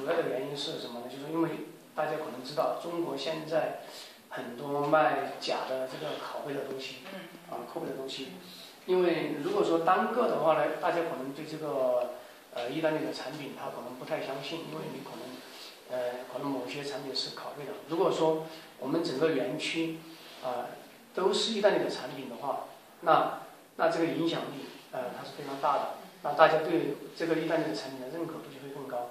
主要的原因是什么呢？就是因为大家可能知道，中国现在很多卖假的这个拷贝的东西，啊，拷贝的东西。因为如果说单个的话呢，大家可能对这个呃意大利的产品，他可能不太相信，因为你可能呃可能某些产品是拷贝的。如果说我们整个园区啊都是意大利的产品的话，那那这个影响力呃它是非常大的，那大家对这个意大利的产品的认可度就会更高，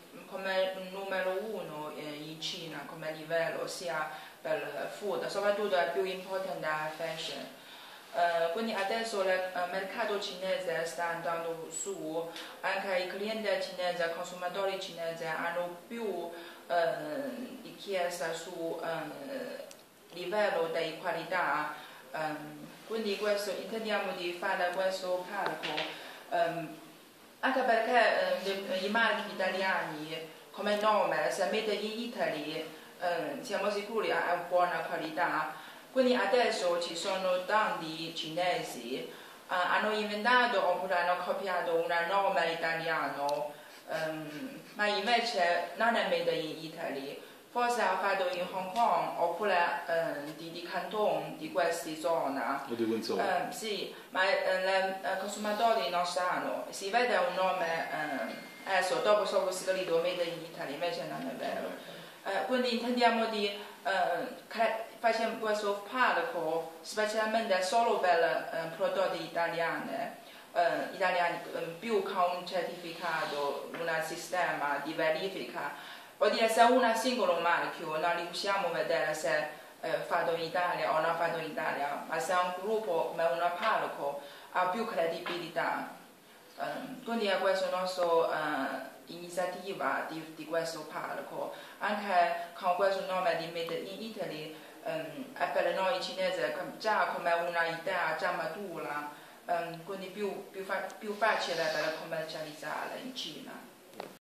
come numero uno eh, in Cina come livello sia per food, soprattutto è più importante la fashion. Uh, quindi adesso il uh, mercato cinese sta andando su, anche i clienti cinesi, i consumatori cinesi hanno più uh, richiesta su livello di qualità, um, quindi questo, intendiamo di fare questo parco, um, anche perché i marchi italiani come nome, se mette in Italy, siamo sicuri ha buona qualità quindi adesso ci sono tanti cinesi uh, hanno inventato oppure hanno copiato un nome italiano, um, ma invece non è made in Italy. Forse ha fatto in Hong Kong oppure uh, di, di Canton di queste zone. O di Windsor. Uh, sì, ma i consumatori non sanno. Si vede un nome adesso, dopo sono scritto made in Italy, invece non è vero. quindi intendiamo di facciamo questo parco specialmente solo per eh, prodotti italiani, eh, italiani più con un certificato, un sistema di verifica. Vuol dire se un singolo marchio non riusciamo a vedere se è fatto in Italia o non fatto in Italia, ma se un gruppo come un parco ha più credibilità. quindi è questa nostra iniziativa di, di questo parco, anche con questo nome di Made in Italy um, è per noi cinesi già come una idea già matura, um, quindi più, più, fa più facile per commercializzare in Cina.